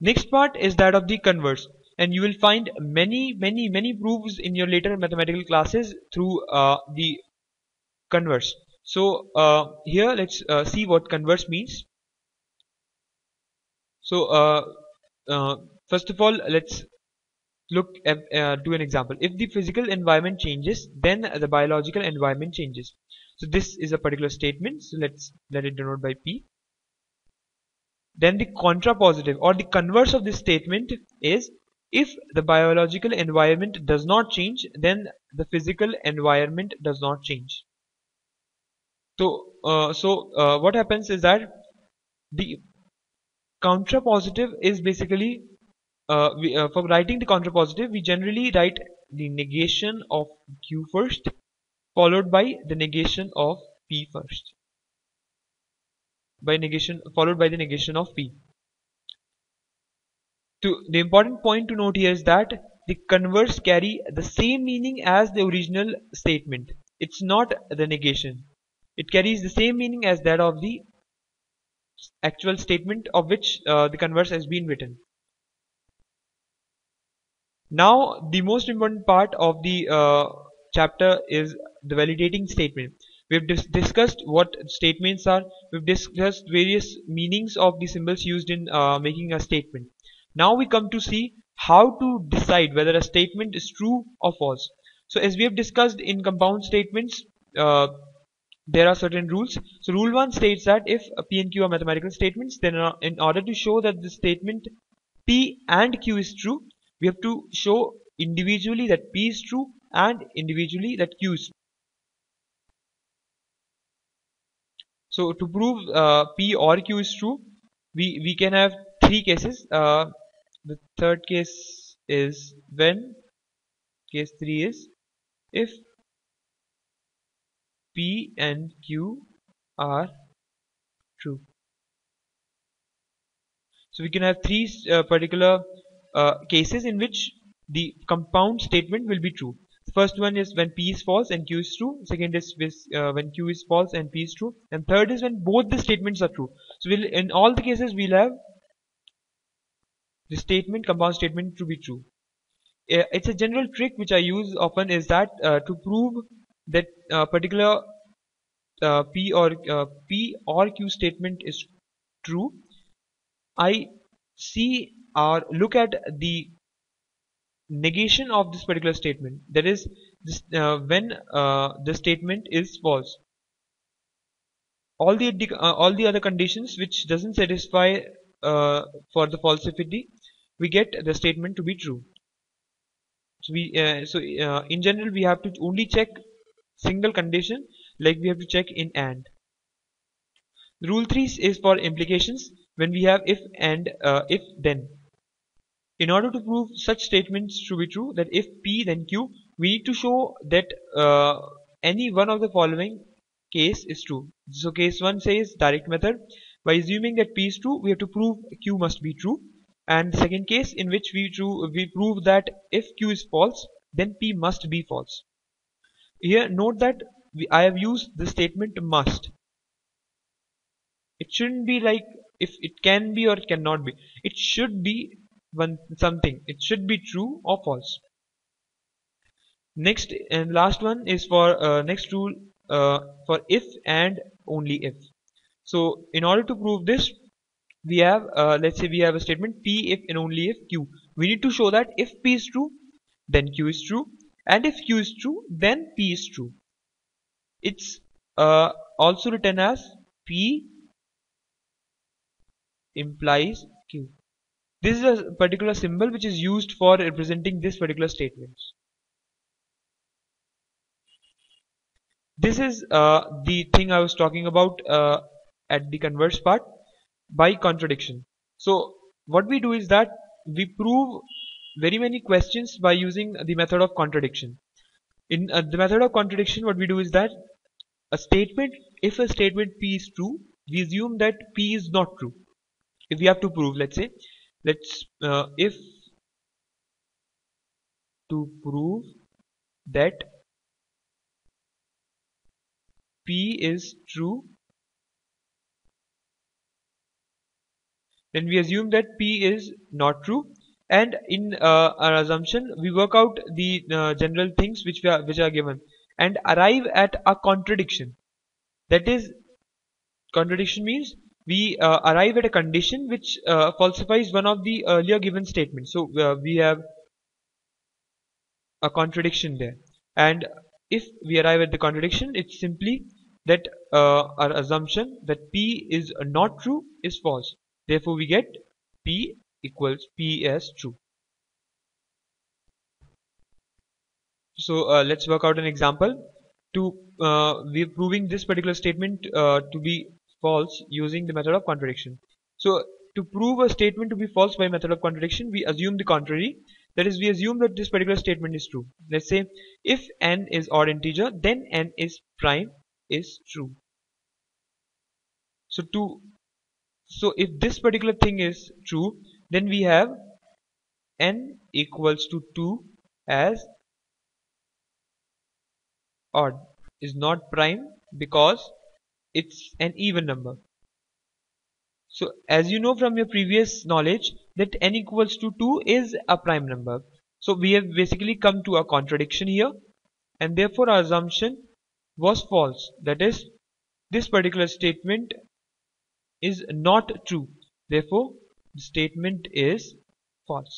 next part is that of the converse and you will find many many many proofs in your later mathematical classes through uh, the converse so uh, here let's uh, see what converse means. So uh, uh, first of all let's look at uh, do an example. If the physical environment changes then the biological environment changes. So this is a particular statement. So let's let it denote by p then the contrapositive or the converse of this statement is if the biological environment does not change then the physical environment does not change. So uh, so uh, what happens is that the contrapositive is basically uh, we, uh, for writing the contrapositive we generally write the negation of q first followed by the negation of p first by negation followed by the negation of p. To the important point to note here is that the converse carry the same meaning as the original statement. It's not the negation. It carries the same meaning as that of the actual statement of which uh, the converse has been written. Now the most important part of the uh, chapter is the validating statement. We've dis discussed what statements are. We've discussed various meanings of the symbols used in uh, making a statement. Now we come to see how to decide whether a statement is true or false. So as we have discussed in compound statements, uh, there are certain rules. So rule 1 states that if P and Q are mathematical statements, then uh, in order to show that the statement P and Q is true, we have to show individually that P is true and individually that Q is So to prove uh, P or Q is true, we, we can have three cases. Uh, the third case is when, case 3 is if P and Q are true. So we can have three uh, particular uh, cases in which the compound statement will be true. First one is when P is false and Q is true. Second is uh, when Q is false and P is true. And third is when both the statements are true. So we'll, in all the cases we'll have the statement, compound statement to be true. Uh, it's a general trick which I use often is that uh, to prove that uh, particular uh, P or P or Q statement is true, I see or look at the negation of this particular statement. That is this, uh, when uh, the statement is false. All the uh, all the other conditions which doesn't satisfy uh, for the falsity we get the statement to be true. So we uh, so uh, in general we have to only check single condition like we have to check in and. Rule 3 is for implications when we have if and if then in order to prove such statements to be true that if P then Q we need to show that uh, any one of the following case is true. So case 1 says direct method by assuming that P is true we have to prove Q must be true and second case in which we, true, we prove that if Q is false then P must be false. Here note that we, I have used the statement must. It shouldn't be like if it can be or it cannot be. It should be something. It should be true or false. Next and last one is for uh, next rule uh, for if and only if. So in order to prove this we have uh, let's say we have a statement p if and only if q. We need to show that if p is true then q is true. And if q is true then p is true. It's uh, also written as p implies q this is a particular symbol which is used for representing this particular statement. This is uh, the thing I was talking about uh, at the converse part by contradiction. So what we do is that we prove very many questions by using the method of contradiction. In uh, the method of contradiction what we do is that a statement if a statement P is true we assume that P is not true. If we have to prove let's say let's uh, if to prove that P is true then we assume that P is not true. And in uh, our assumption we work out the uh, general things which are which are given and arrive at a contradiction. That is contradiction means we uh, arrive at a condition which uh, falsifies one of the earlier given statements. So uh, we have a contradiction there. And if we arrive at the contradiction it's simply that uh, our assumption that p is not true is false. Therefore we get p equals p as true. So uh, let's work out an example. To uh, we're proving this particular statement to be false using the method of contradiction. So to prove a statement to be false by method of contradiction we assume the contrary. That is we assume that this particular statement is true. Let's say if n is odd integer then n is prime is true. So to so if this particular thing is true then we have n equals to 2 as odd is not prime because it's an even number. So as you know from your previous knowledge that n equals to 2 is a prime number. So we have basically come to a contradiction here and therefore our assumption was false. That is this particular statement is not true. Therefore the statement is false